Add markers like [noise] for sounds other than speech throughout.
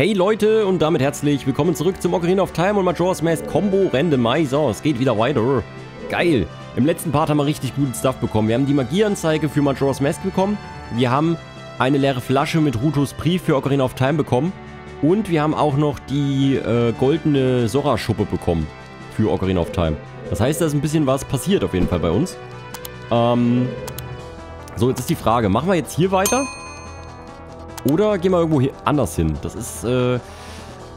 Hey Leute und damit herzlich willkommen zurück zum Ocarina of Time und Majora's Mask Combo Randomizer. Es geht wieder weiter. Geil. Im letzten Part haben wir richtig guten Stuff bekommen. Wir haben die Magieanzeige für Majora's Mask bekommen. Wir haben eine leere Flasche mit Rutos Brief für Ocarina of Time bekommen. Und wir haben auch noch die äh, goldene Sora-Schuppe bekommen für Ocarina of Time. Das heißt, da ist ein bisschen was passiert auf jeden Fall bei uns. Ähm, so, jetzt ist die Frage, machen wir jetzt hier weiter? Oder gehen wir irgendwo anders hin? Das ist äh,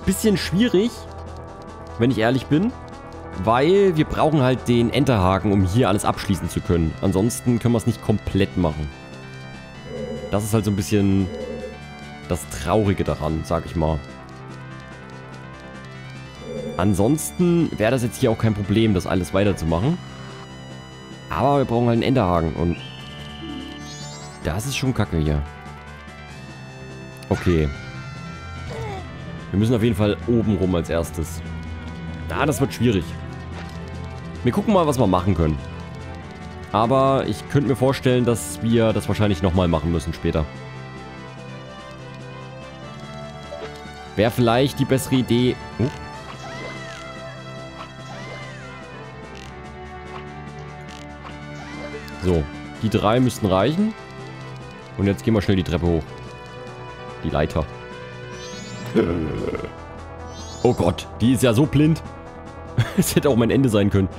bisschen schwierig, wenn ich ehrlich bin. Weil wir brauchen halt den Enterhaken, um hier alles abschließen zu können. Ansonsten können wir es nicht komplett machen. Das ist halt so ein bisschen das Traurige daran, sag ich mal. Ansonsten wäre das jetzt hier auch kein Problem, das alles weiterzumachen. Aber wir brauchen halt einen Enterhaken und das ist schon kacke hier. Okay. Wir müssen auf jeden Fall oben rum als erstes. Ah, das wird schwierig. Wir gucken mal, was wir machen können. Aber ich könnte mir vorstellen, dass wir das wahrscheinlich nochmal machen müssen später. Wäre vielleicht die bessere Idee... Oh. So, die drei müssten reichen. Und jetzt gehen wir schnell die Treppe hoch. Die Leiter. Oh Gott, die ist ja so blind. [laughs] Es hätte auch mein Ende sein können.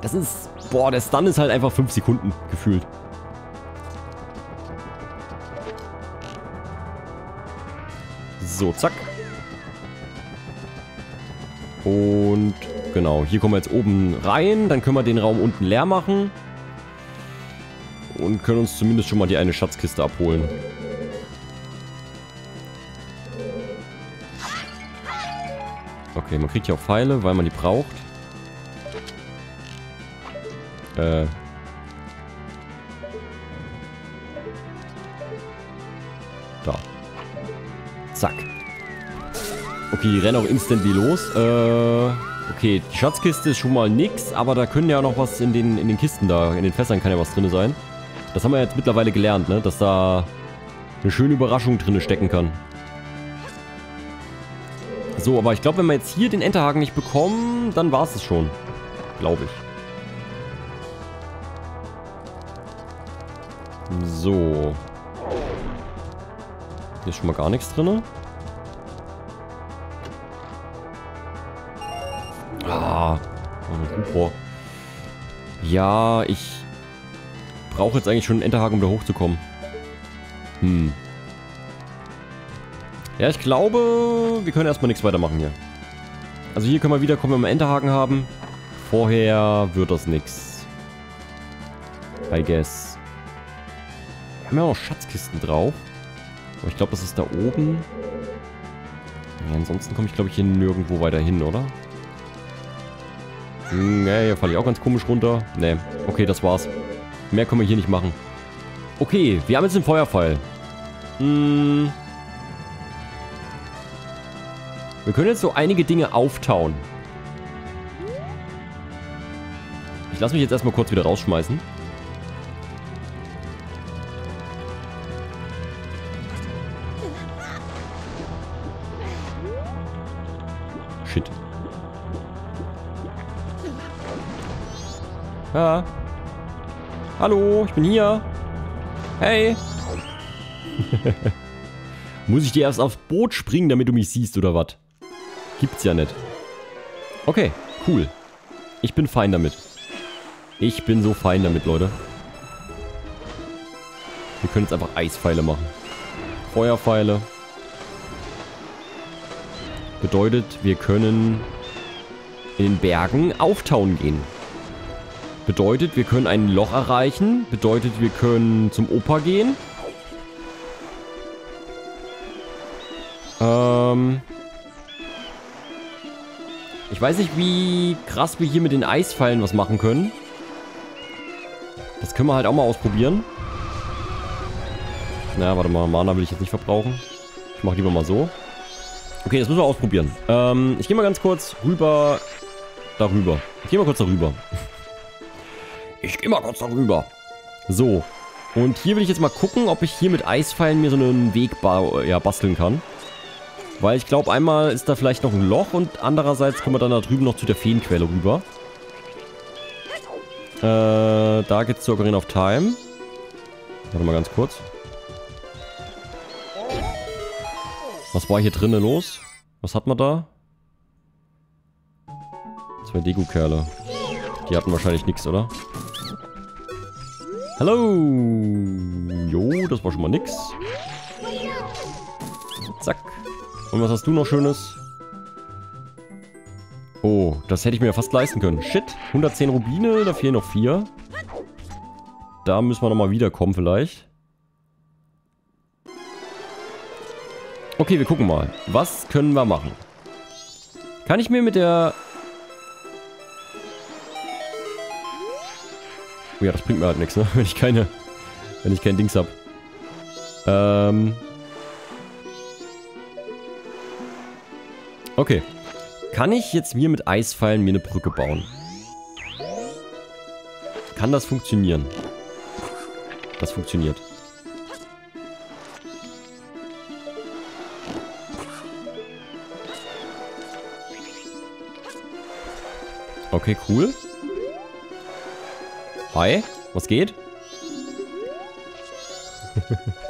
Das ist... Boah, der Stun ist halt einfach 5 Sekunden gefühlt. So, zack. Und genau, hier kommen wir jetzt oben rein. Dann können wir den Raum unten leer machen. Und können uns zumindest schon mal die eine Schatzkiste abholen. Okay, man kriegt ja auch Pfeile, weil man die braucht. Äh. Da. Zack. Okay, die rennen auch instantly los. Äh, okay, die Schatzkiste ist schon mal nix, aber da können ja noch was in den, in den Kisten da, in den Fässern kann ja was drin sein. Das haben wir jetzt mittlerweile gelernt, ne? Dass da eine schöne Überraschung drin stecken kann. So, aber ich glaube, wenn wir jetzt hier den Enterhaken nicht bekommen, dann war es es schon. Glaube ich. So. Hier ist schon mal gar nichts drin. Ah, oh, Ja, ich brauche jetzt eigentlich schon einen Enterhaken, um da hochzukommen. Hm. Ja, ich glaube, wir können erstmal nichts weitermachen hier. Also hier können wir wieder kommen, wenn wir einen Enterhaken haben. Vorher wird das nichts. I guess. Wir haben ja auch noch Schatzkisten drauf. Aber ich glaube, das ist da oben. Ja, ansonsten komme ich, glaube ich, hier nirgendwo weiter hin, oder? Ne, hier falle ich auch ganz komisch runter. Ne, okay, das war's. Mehr können wir hier nicht machen. Okay, wir haben jetzt den Feuerpfeil. Hm. Wir können jetzt so einige Dinge auftauen. Ich lasse mich jetzt erstmal kurz wieder rausschmeißen. Shit. Ja. Hallo, ich bin hier. Hey. [laughs] Muss ich dir erst aufs Boot springen, damit du mich siehst, oder was? Gibt's ja nicht. Okay, cool. Ich bin fein damit. Ich bin so fein damit, Leute. Wir können jetzt einfach Eispfeile machen. Feuerpfeile. Bedeutet, wir können in den Bergen auftauen gehen. Bedeutet, wir können ein Loch erreichen. Bedeutet, wir können zum Opa gehen. Ähm... Weiß nicht, wie krass wir hier mit den Eispfeilen was machen können. Das können wir halt auch mal ausprobieren. Na, warte mal. Mana will ich jetzt nicht verbrauchen. Ich mache lieber mal so. Okay, das müssen wir ausprobieren. Ähm, ich gehe mal ganz kurz rüber. Darüber. Ich gehe mal kurz darüber. [laughs] Ich gehe mal kurz darüber. So. Und hier will ich jetzt mal gucken, ob ich hier mit Eispfeilen mir so einen Weg ba ja, basteln kann. Weil ich glaube, einmal ist da vielleicht noch ein Loch und andererseits kommen wir dann da drüben noch zu der Feenquelle rüber. Äh, da geht's zur Ocarina of Time. Warte mal ganz kurz. Was war hier drinnen los? Was hat man da? Zwei Degu-Kerle. Die hatten wahrscheinlich nichts, oder? Hallo! Jo, das war schon mal nix. Zack. Und was hast du noch Schönes? Oh, das hätte ich mir ja fast leisten können. Shit, 110 Rubine, da fehlen noch vier. Da müssen wir nochmal wiederkommen vielleicht. Okay, wir gucken mal. Was können wir machen? Kann ich mir mit der... Oh ja, das bringt mir halt nichts, ne? [laughs] Wenn ich keine... Wenn ich kein Dings hab. Ähm... Okay. Kann ich jetzt mir mit Eispfeilen mir eine Brücke bauen? Kann das funktionieren? Das funktioniert. Okay, cool. Hi, was geht? [laughs]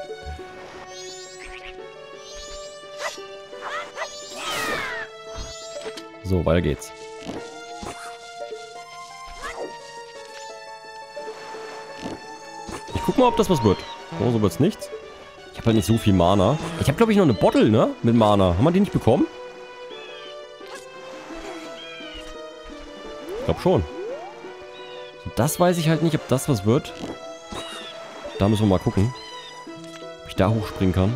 so, weiter geht's. Ich guck mal, ob das was wird. Oh, so wird's nichts. Ich habe halt nicht so viel Mana. Ich habe, glaube ich, noch eine Bottle, ne? Mit Mana. Haben wir die nicht bekommen? Ich glaube schon. Das weiß ich halt nicht, ob das was wird. Da müssen wir mal gucken. Ob ich da hochspringen kann.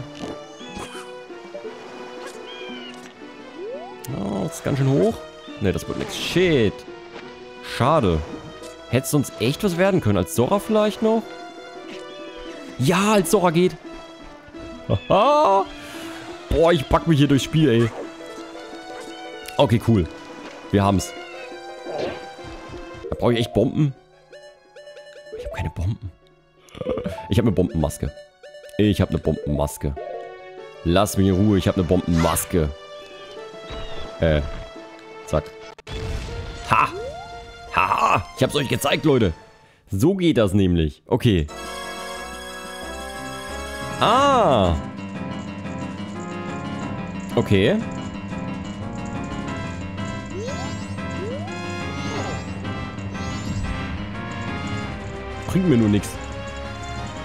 Ganz schön hoch. Ne, das wird nichts. Shit. Schade. Hätte sonst echt was werden können. Als Sora vielleicht noch? Ja, als Sora geht. Haha. Boah, ich pack mich hier durchs Spiel, ey. Okay, cool. Wir haben's. Brauche ich echt Bomben? Ich habe keine Bomben. Ich habe eine Bombenmaske. Ich habe eine Bombenmaske. Lass mich in Ruhe, ich habe eine Bombenmaske. Äh, zack. Ha! Haha! Ich hab's euch gezeigt, Leute. So geht das nämlich. Okay. Ah! Okay. bringt mir nur nichts.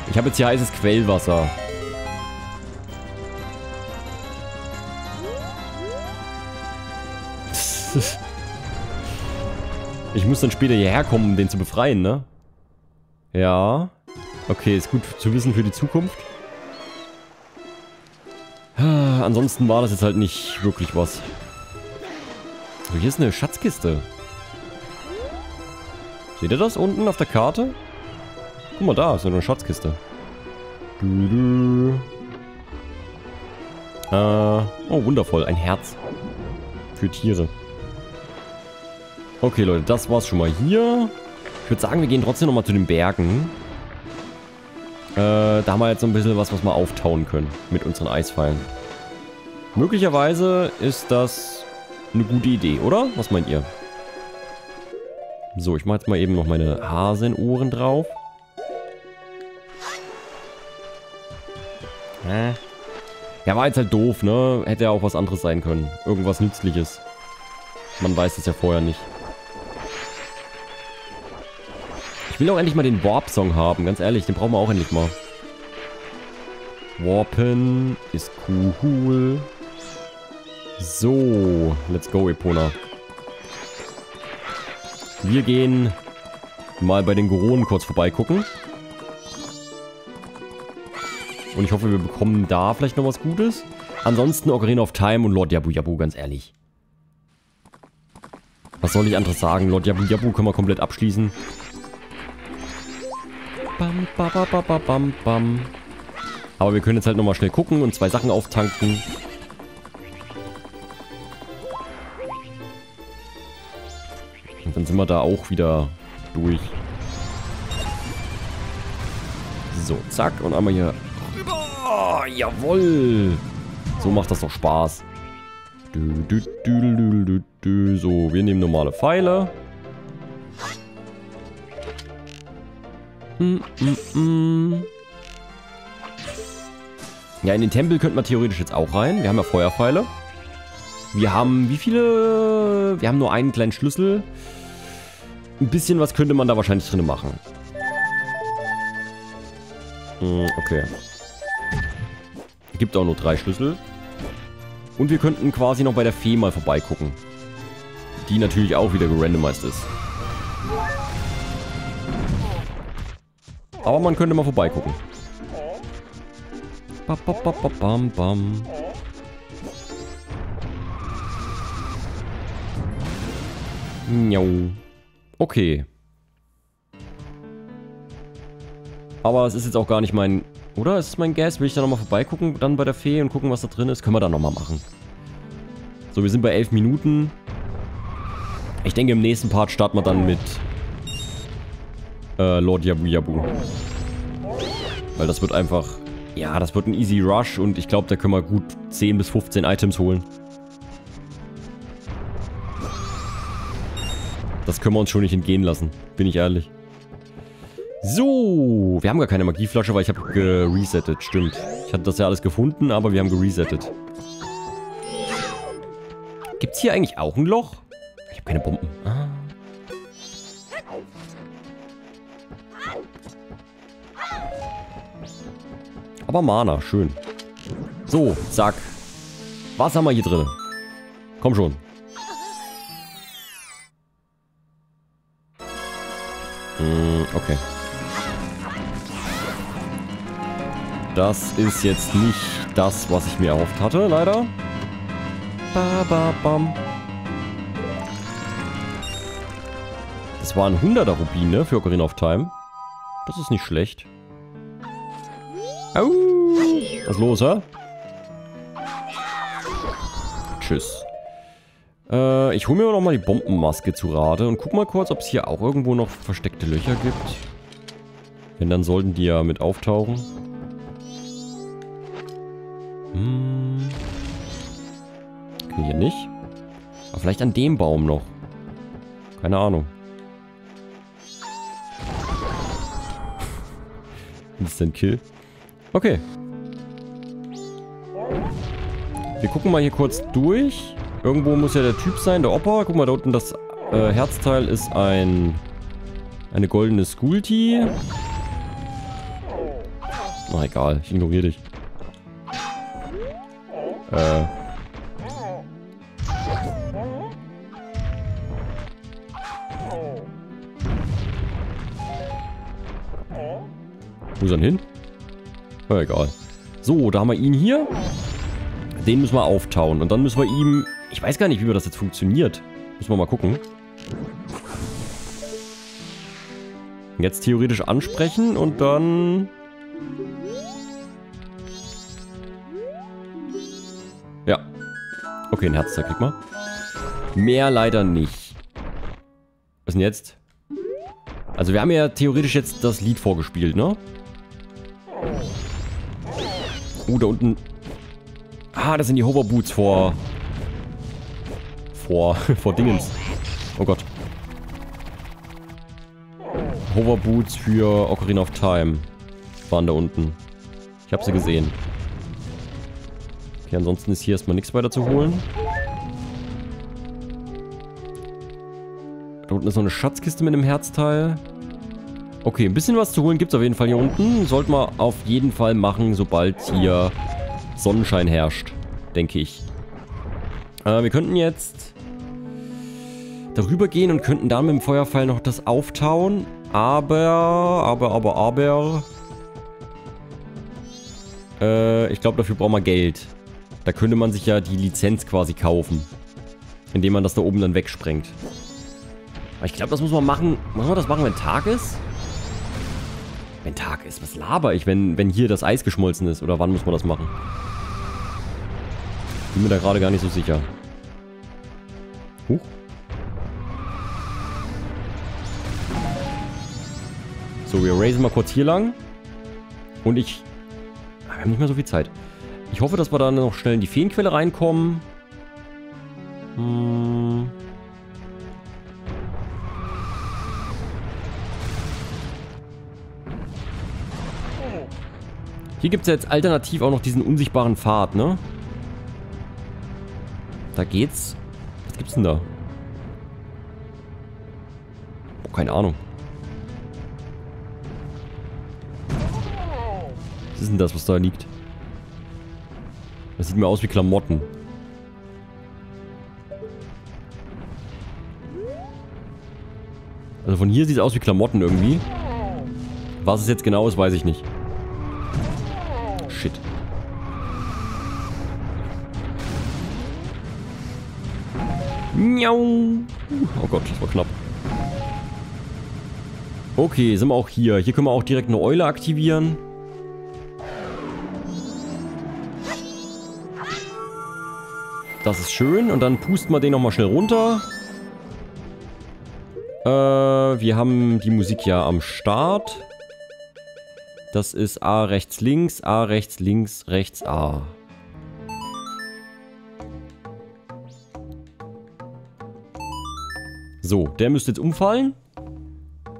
Ich habe jetzt hier heißes Quellwasser. Ich muss dann später hierher kommen, um den zu befreien, ne? Ja. Okay, ist gut zu wissen für die Zukunft. Ah, ansonsten war das jetzt halt nicht wirklich was. So, hier ist eine Schatzkiste. Seht ihr das unten auf der Karte? Guck mal da, ist eine Schatzkiste. Äh, oh, wundervoll. Ein Herz. Für Tiere. Okay, Leute, das war's schon mal hier. Ich würde sagen, wir gehen trotzdem nochmal zu den Bergen. Äh, da haben wir jetzt so ein bisschen was, was wir auftauen können. Mit unseren Eisfallen. Möglicherweise ist das eine gute Idee, oder? Was meint ihr? So, ich mache jetzt mal eben noch meine Hasenohren drauf. Hä? Ja, war jetzt halt doof, ne? Hätte ja auch was anderes sein können. Irgendwas Nützliches. Man weiß es ja vorher nicht. Will auch endlich mal den Warp-Song haben, ganz ehrlich. Den brauchen wir auch endlich mal. Warpen ist cool. So, let's go, Epona. Wir gehen mal bei den Goronen kurz vorbeigucken. Und ich hoffe, wir bekommen da vielleicht noch was Gutes. Ansonsten Ocarina of Time und Lord Yabu Yabu, ganz ehrlich. Was soll ich anderes sagen? Lord Yabu Yabu können wir komplett abschließen. Bam, ba, ba, ba, ba, bam, bam. Aber wir können jetzt halt nochmal schnell gucken und zwei Sachen auftanken. Und dann sind wir da auch wieder durch. So, zack. Und einmal hier Oh, jawoll. So macht das doch Spaß. So, wir nehmen normale Pfeile. Mm, mm, mm. Ja, in den Tempel könnte man theoretisch jetzt auch rein. Wir haben ja Feuerpfeile. Wir haben wie viele? Wir haben nur einen kleinen Schlüssel. Ein bisschen was könnte man da wahrscheinlich drin machen. Hm, okay. Gibt auch nur drei Schlüssel. Und wir könnten quasi noch bei der Fee mal vorbeigucken. Die natürlich auch wieder gerandomized ist. Aber man könnte mal vorbeigucken. Ba, ba, ba, ba, bam, bam. Miau. Okay. Aber es ist jetzt auch gar nicht mein... Oder? Ist es mein Gas? Will ich da nochmal vorbeigucken, dann bei der Fee und gucken, was da drin ist? Können wir da nochmal machen. So, wir sind bei 11 Minuten. Ich denke, im nächsten Part starten wir dann mit äh, Lord Yabu Yabu. Weil das wird einfach... Ja, das wird ein easy Rush und ich glaube, da können wir gut 10 bis 15 Items holen. Das können wir uns schon nicht entgehen lassen, bin ich ehrlich. So, wir haben gar keine Magieflasche, weil ich habe geresettet, stimmt. Ich hatte das ja alles gefunden, aber wir haben geresettet. Gibt es hier eigentlich auch ein Loch? Ich habe keine Bomben. Ah. Aber Mana, schön. So, zack. Was haben wir hier drin? Komm schon. Hm, okay. Das ist jetzt nicht das, was ich mir erhofft hatte, leider. Ba, ba, bam. Das waren 100er Rubine ne, für Ocarina of Time. Das ist nicht schlecht. Au! Was ist los, hä? Tschüss. Äh, ich hole mir noch mal die Bombenmaske zu Rate und guck mal kurz, ob es hier auch irgendwo noch versteckte Löcher gibt. Wenn, dann sollten die ja mit auftauchen. Hm. Okay, hier nicht. Aber vielleicht an dem Baum noch. Keine Ahnung. [laughs] Instant Kill. Okay. Wir gucken mal hier kurz durch. Irgendwo muss ja der Typ sein, der Opa. Guck mal, da unten das äh, Herzteil ist ein... Eine goldene School-Tee. Na egal, ich ignoriere dich. Äh. Wo ist er denn hin? Ja, egal. So, da haben wir ihn hier. Den müssen wir auftauen. Und dann müssen wir ihm... Ich weiß gar nicht, wie das jetzt funktioniert. Müssen wir mal gucken. Jetzt theoretisch ansprechen und dann... Okay, ein Herz, da krieg mal. Mehr leider nicht. Was denn jetzt? Also wir haben ja theoretisch jetzt das Lied vorgespielt, ne? Oh, da unten. Ah, das sind die Hoverboots vor... Vor... [laughs] vor Dingens. Oh Gott. Hoverboots für Ocarina of Time waren da unten. Ich habe sie gesehen. Okay, ansonsten ist hier erstmal nichts weiter zu holen. Da unten ist noch eine Schatzkiste mit einem Herzteil. Okay, ein bisschen was zu holen gibt es auf jeden Fall hier unten. Sollten wir auf jeden Fall machen, sobald hier Sonnenschein herrscht. Denke ich. Äh, wir könnten jetzt darüber gehen und könnten dann mit dem Feuerpfeil noch das auftauen. Aber, aber, aber, aber... Äh, ich glaube, dafür brauchen wir Geld. Da könnte man sich ja die Lizenz quasi kaufen. Indem man das da oben dann wegsprengt. Aber ich glaube, das muss man machen. Muss man das machen, wenn Tag ist? Wenn Tag ist, was laber ich, wenn, wenn hier das Eis geschmolzen ist? Oder wann muss man das machen? Bin mir da gerade gar nicht so sicher. Huch. So, wir raisen mal kurz hier lang. Und ich... Wir haben nicht mehr so viel Zeit. Ich hoffe, dass wir dann noch schnell in die Feenquelle reinkommen. Hm. Hier gibt es ja jetzt alternativ auch noch diesen unsichtbaren Pfad, ne? Da geht's. Was gibt's denn da? Oh, keine Ahnung. Was ist denn das, was da liegt? Das sieht mir aus wie Klamotten. Also von hier sieht es aus wie Klamotten irgendwie. Was es jetzt genau ist, weiß ich nicht. Shit. Miau. Oh Gott, das war knapp. Okay, sind wir auch hier. Hier können wir auch direkt eine Eule aktivieren. Das ist schön. Und dann pusten wir den nochmal schnell runter. Äh, wir haben die Musik ja am Start. Das ist A rechts links, A rechts links, rechts A. So, der müsste jetzt umfallen.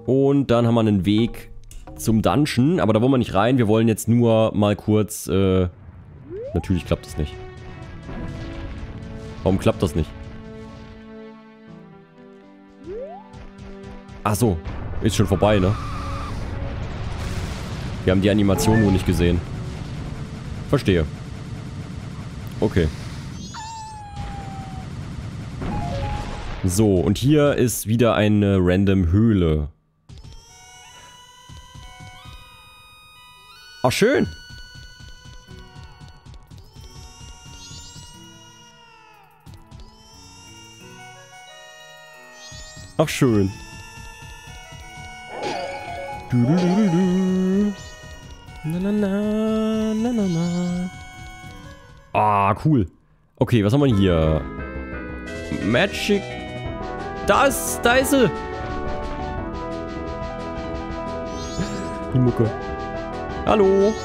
Und dann haben wir einen Weg zum Dungeon. Aber da wollen wir nicht rein. Wir wollen jetzt nur mal kurz... Äh, natürlich klappt das nicht. Warum klappt das nicht? Ach so, ist schon vorbei, ne? Wir haben die Animation nur nicht gesehen. Verstehe. Okay. So, und hier ist wieder eine random Höhle. Ach, schön. Ach, schön. Du, du, du, du. Na, na, na, na, na, na. Ah, cool. Okay, was haben wir hier? Magic. Da ist, da ist sie. Die Mucke. Hallo.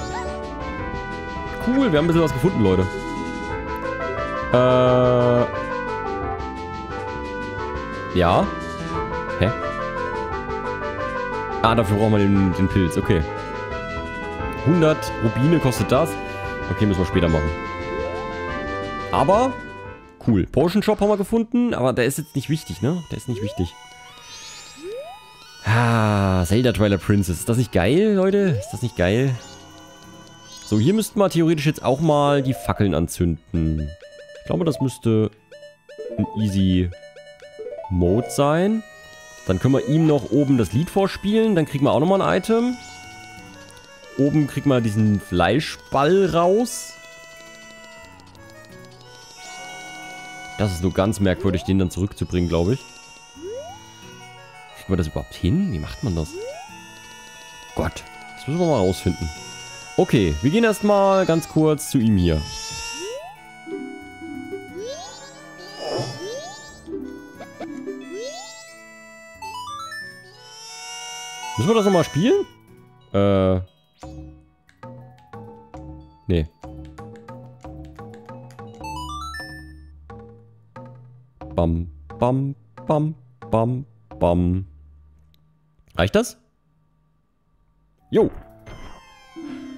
Cool, wir haben ein bisschen was gefunden, Leute. Äh. Ja. Hä? Ah, dafür brauchen wir den, den Pilz. Okay. 100 Rubine kostet das. Okay, müssen wir später machen. Aber, cool. Potion Shop haben wir gefunden, aber der ist jetzt nicht wichtig, ne? Der ist nicht wichtig. Ah, Zelda Twilight Princess. Ist das nicht geil, Leute? Ist das nicht geil? So, hier müssten wir theoretisch jetzt auch mal die Fackeln anzünden. Ich glaube, das müsste ein easy Mode sein. Dann können wir ihm noch oben das Lied vorspielen. Dann kriegen wir auch nochmal ein Item. Oben kriegen wir diesen Fleischball raus. Das ist nur ganz merkwürdig, den dann zurückzubringen, glaube ich. Kriegen wir das überhaupt hin? Wie macht man das? Gott, das müssen wir mal rausfinden. Okay, wir gehen erstmal ganz kurz zu ihm hier. Müssen wir das nochmal spielen? Äh. Nee. Bam, bam, bam, bam, bam. Reicht das? Jo.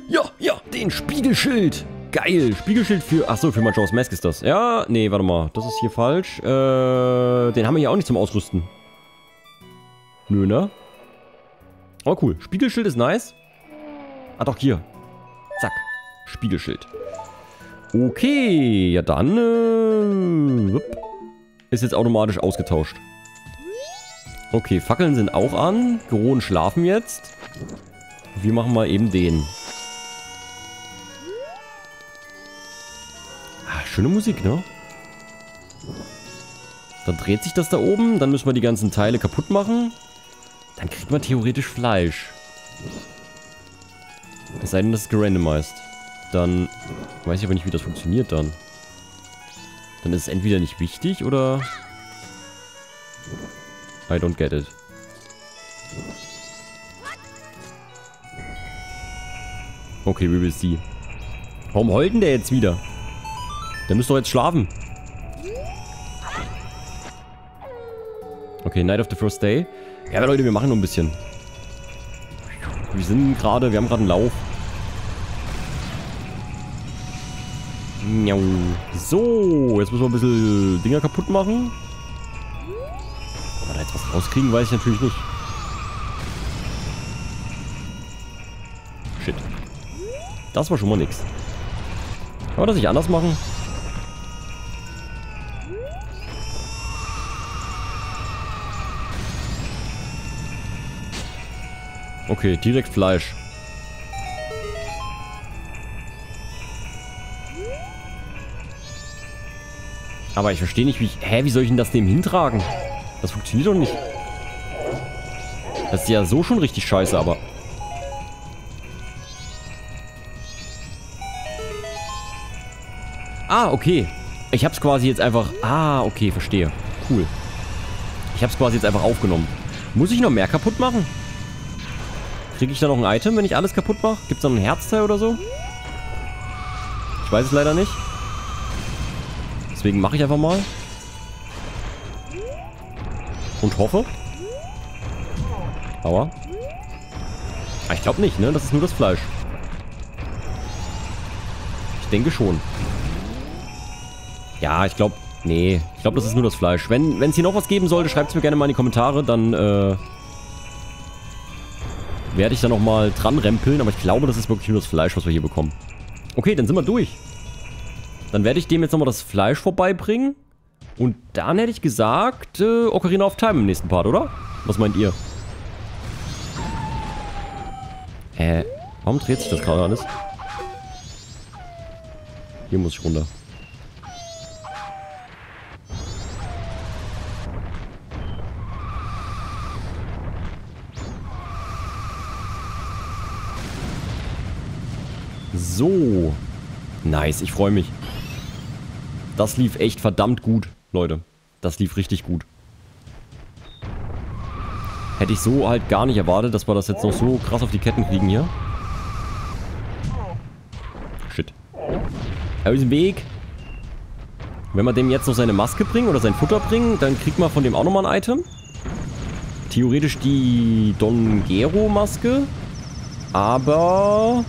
Ja, ja, den Spiegelschild. Geil. Spiegelschild für... Achso, für Majora's Mask ist das. Ja, nee, warte mal. Das ist hier falsch. Äh, den haben wir hier auch nicht zum Ausrüsten. Nö, ne? Oh, cool. Spiegelschild ist nice. Ah, doch, hier. Spiegelschild. Okay, ja dann, äh, ist jetzt automatisch ausgetauscht. Okay, Fackeln sind auch an. Geronen schlafen jetzt. Wir machen mal eben den. Ah, schöne Musik, ne? Dann dreht sich das da oben. Dann müssen wir die ganzen Teile kaputt machen. Dann kriegt man theoretisch Fleisch. Es sei denn, das ist gerandomized. Dann weiß ich aber nicht, wie das funktioniert dann. Dann ist es entweder nicht wichtig oder... I don't get it. Okay, we will see. Warum heult denn der jetzt wieder? Der müsste doch jetzt schlafen. Okay, Night of the First Day. Ja, Leute, wir machen nur ein bisschen. Wir sind gerade, wir haben gerade einen Lauf. So, jetzt müssen wir ein bisschen Dinger kaputt machen. Ob wir da jetzt was rauskriegen, weiß ich natürlich nicht. Shit. Das war schon mal nix. Kann man das nicht anders machen? Okay, direkt Fleisch. Aber ich verstehe nicht, wie ich... Hä, wie soll ich denn das dem hintragen? Das funktioniert doch nicht. Das ist ja so schon richtig scheiße, aber... Ah, okay. Ich hab's quasi jetzt einfach... Ah, okay, verstehe. Cool. Ich hab's quasi jetzt einfach aufgenommen. Muss ich noch mehr kaputt machen? Kriege ich da noch ein Item, wenn ich alles kaputt mache? Gibt es da noch ein Herzteil oder so? Ich weiß es leider nicht. Deswegen mache ich einfach mal. Und hoffe. Aua. Ah, ich glaube nicht, ne? Das ist nur das Fleisch. Ich denke schon. Ja, ich glaube... Nee, ich glaube, das ist nur das Fleisch. Wenn es hier noch was geben sollte, schreibt es mir gerne mal in die Kommentare. Dann, äh werde ich da nochmal dran rempeln. Aber ich glaube, das ist wirklich nur das Fleisch, was wir hier bekommen. Okay, dann sind wir durch. Dann werde ich dem jetzt nochmal das Fleisch vorbeibringen. Und dann hätte ich gesagt, äh, Ocarina of Time im nächsten Part, oder? Was meint ihr? Hä? Warum dreht sich das gerade alles? Hier muss ich runter. So. Nice, ich freue mich. Das lief echt verdammt gut, Leute. Das lief richtig gut. Hätte ich so halt gar nicht erwartet, dass wir das jetzt noch so krass auf die Ketten kriegen hier. Shit. Aus dem Weg. Wenn wir dem jetzt noch seine Maske bringen oder sein Futter bringen, dann kriegt man von dem auch nochmal ein Item. Theoretisch die Don Gero Maske. Aber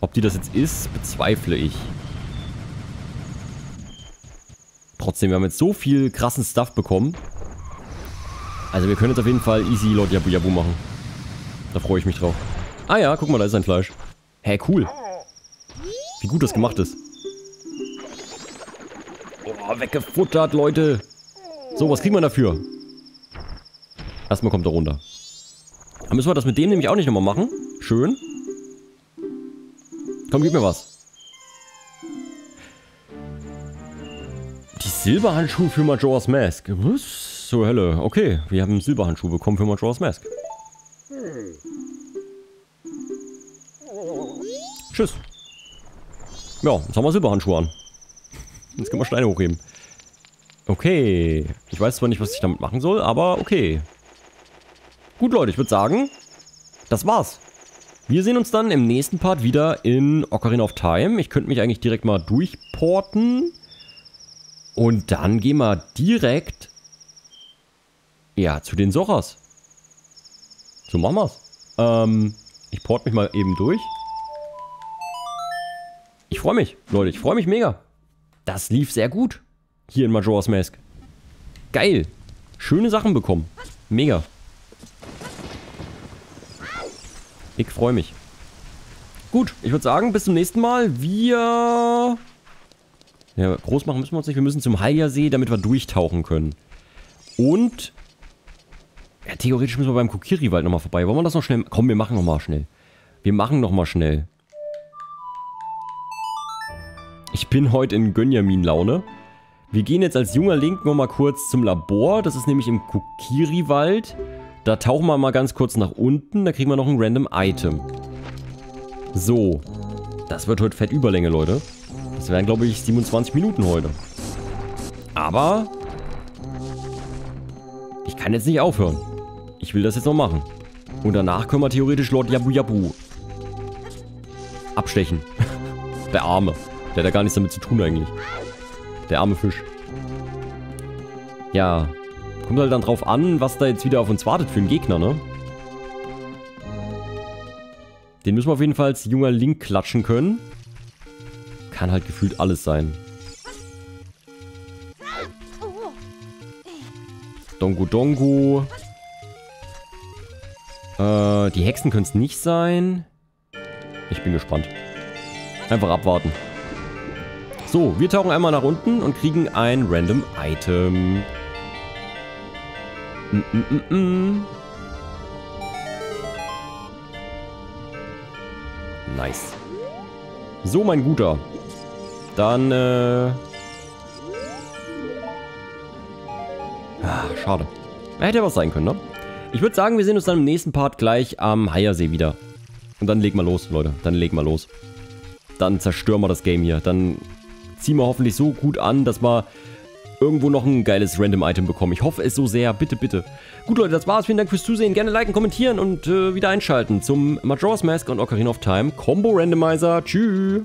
ob die das jetzt ist, bezweifle ich. Trotzdem, wir haben jetzt so viel krassen Stuff bekommen. Also wir können jetzt auf jeden Fall easy Lord Yabu Yabu machen. Da freue ich mich drauf. Ah ja, guck mal, da ist ein Fleisch. Hä, hey, cool. Wie gut das gemacht ist. Oh, weggefuttert, Leute. So, was kriegen wir dafür? Erstmal kommt er runter. Dann müssen wir das mit dem nämlich auch nicht nochmal machen. Schön. Komm, gib mir was. Die Silberhandschuhe für Majora's Mask. Was? So Hölle. Okay, wir haben Silberhandschuhe bekommen für Majora's Mask. Tschüss. Ja, jetzt haben wir Silberhandschuhe an. Jetzt können wir Steine hochheben. Okay. Ich weiß zwar nicht, was ich damit machen soll, aber okay. Gut, Leute, ich würde sagen, das war's. Wir sehen uns dann im nächsten Part wieder in Ocarina of Time. Ich könnte mich eigentlich direkt mal durchporten. Und dann gehen wir direkt ja, zu den Sochas. So machen wir's. Ähm, ich port mich mal eben durch. Ich freue mich, Leute. Ich freue mich mega. Das lief sehr gut. Hier in Majora's Mask. Geil. Schöne Sachen bekommen. Mega. Ich freue mich. Gut, ich würde sagen, bis zum nächsten Mal. Wir... Ja, groß machen müssen wir uns nicht. Wir müssen zum Halja-See, damit wir durchtauchen können. Und... Ja, theoretisch müssen wir beim Kokiri-Wald nochmal vorbei. Wollen wir das noch schnell... Komm, wir machen nochmal schnell. Wir machen nochmal schnell. Ich bin heute in Gönjamin-Laune. Wir gehen jetzt als junger Link nochmal kurz zum Labor. Das ist nämlich im Kokiri-Wald. Da tauchen wir mal ganz kurz nach unten. Da kriegen wir noch ein random Item. So. Das wird heute fett Überlänge, Leute. Das wären, glaube ich, 27 Minuten heute. Aber... Ich kann jetzt nicht aufhören. Ich will das jetzt noch machen. Und danach können wir theoretisch Lord Yabu Yabu abstechen. [laughs] Der Arme. Der hat ja gar nichts damit zu tun eigentlich. Der arme Fisch. Ja. Kommt halt dann drauf an, was da jetzt wieder auf uns wartet für einen Gegner, ne? Den müssen wir auf jeden Fall als junger Link klatschen können. Kann halt gefühlt alles sein. Dongu Dongu. Äh, die Hexen können es nicht sein. Ich bin gespannt. Einfach abwarten. So, wir tauchen einmal nach unten und kriegen ein random Item. Mm -mm -mm -mm. Nice. So, mein Guter. Dann, äh... Ah, schade. Hätte was sein können, ne? Ich würde sagen, wir sehen uns dann im nächsten Part gleich am Heiersee wieder. Und dann legen wir los, Leute. Dann legen wir los. Dann zerstören wir das Game hier. Dann ziehen wir hoffentlich so gut an, dass wir irgendwo noch ein geiles Random-Item bekommen. Ich hoffe es so sehr. Bitte, bitte. Gut, Leute, das war's. Vielen Dank fürs Zusehen. Gerne liken, kommentieren und äh, wieder einschalten zum Majora's Mask und Ocarina of Time Combo Randomizer. Tschüss.